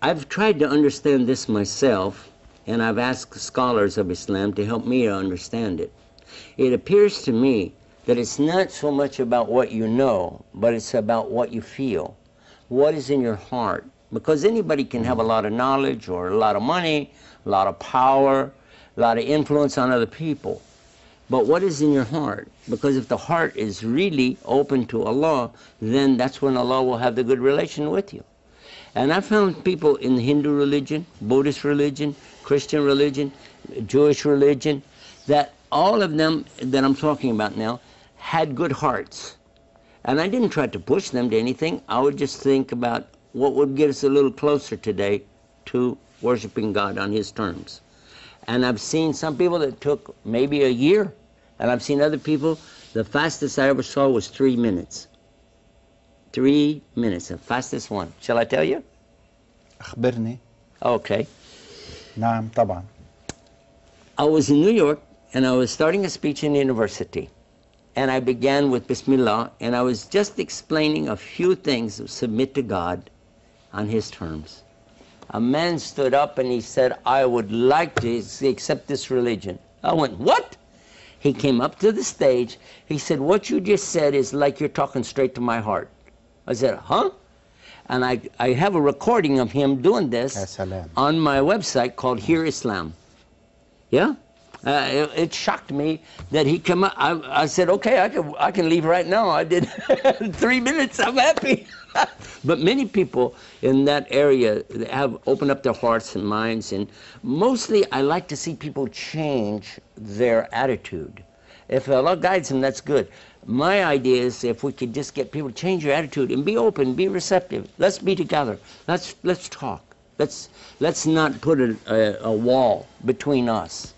I've tried to understand this myself, and I've asked scholars of Islam to help me to understand it. It appears to me that it's not so much about what you know, but it's about what you feel. What is in your heart? Because anybody can have a lot of knowledge or a lot of money, a lot of power, a lot of influence on other people. But what is in your heart? Because if the heart is really open to Allah, then that's when Allah will have the good relation with you. And I found people in Hindu religion, Buddhist religion, Christian religion, Jewish religion, that all of them that I'm talking about now had good hearts. And I didn't try to push them to anything. I would just think about what would get us a little closer today to worshiping God on His terms. And I've seen some people that took maybe a year, and I've seen other people, the fastest I ever saw was three minutes. Three minutes, the fastest one. Shall I tell you? أخبرني Okay. نعم طبعا I was in New York and I was starting a speech in the university. And I began with Bismillah and I was just explaining a few things of submit to God on His terms. A man stood up and he said, I would like to accept this religion. I went, What? He came up to the stage. He said, What you just said is like you're talking straight to my heart. I said, huh? And I, I have a recording of him doing this on my website called Hear Islam. Yeah? Uh, it, it, shocked me that he came up. I, I, said, okay, I can, I can leave right now. I did three minutes. I'm happy. but many people in that area have opened up their hearts and minds. And mostly I like to see people change their attitude. If Allah guides them, that's good. My idea is if we could just get people to change your attitude and be open, be receptive. Let's be together. Let's let's talk. Let's let's not put a, a, a wall between us.